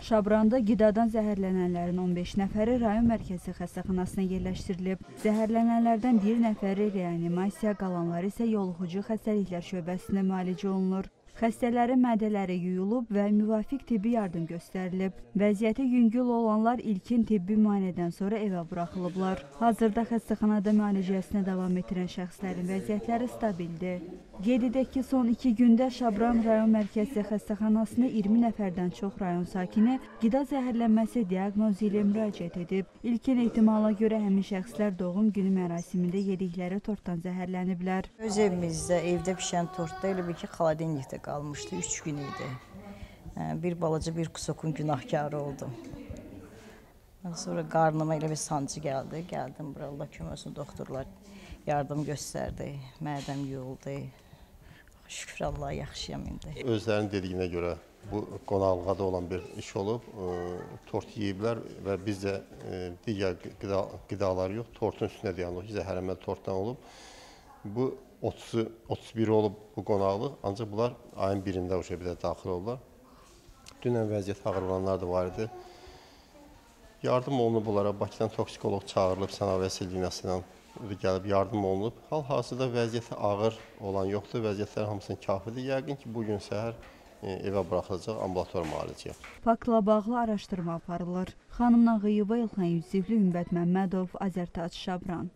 Şabranda qidadan zəhərlənənlərin 15 nəfəri rayon mərkəzi xəstəxanasına yerləşdirilib. Zəhərlənənlərdən bir nəfəri reanimasiya, qalanları isə yoluxucu xəstəliklər şöbəsinə müalicə olunur. Xəstələrin mədələri yuyulub və müvafiq tibbi yardım göstərilib. Vəziyyəti yüngül olanlar ilkin tibbi müayinədən sonra evə buraxılıblar. Hazırda xəstəxanada müalicəsinə davam etdirən şəxslərin vəziyyətləri stabildir. Qeyd son iki gündə Şabran rayon mərkəzi xəstəxanasına 20 nəfərdən çox rayon sakini qida zəhərlənməsi diaqnozu ilə müraciət edib. İlkin ehtimala görə həmin şəxslər doğum günü mərasimində yedikləri tortdan zəhərləniblər. Öz evimizdə, evdə bişən tortda elə bir ki, xaladenikdə qalmışdı, 3 gün idi. Hə, Bir balaca bir kusokun günahkarı oldum. Sonra qarnıma elə bir sancı gəldi. Gəldim bura Allah kömək olsun doktorlar yardım göstərdi. Mədəm yuyuldu. Şükür Allah yaxşıyam indi. Özlərinin dediyinə görə bu qonaqlıqda olan bir iş olub. E, Tort yeyiblər və biz də e, digər qida, qidalar yox, tortun üstünə dayanırıq ki, zəhərlənmə tortdan olub. Bu 30 31 olub bu qonaqlıq, ancaq bunlar ayın 1-də uşaq bizə daxil oldular. Dünən vəziyyət ağır olanlar da var idi. Yardım olunub bunlara Bakıdan toksikoloq çağırılıb Sənaye Silvinası ilə gəlib yardım olunub. Hal-hazırda vəziyyəti ağır olan yoxdur, vəziyyətlər hamısının kafidir. Yəqin ki, bu gün səhər e, evə buraxılacaq ambulator müalicəyə. Faktla bağlı araşdırma aparılır. Xanım Nağıyeva, İlxan Yusifli, Ümid Məmmədov, Azərtac Şabran.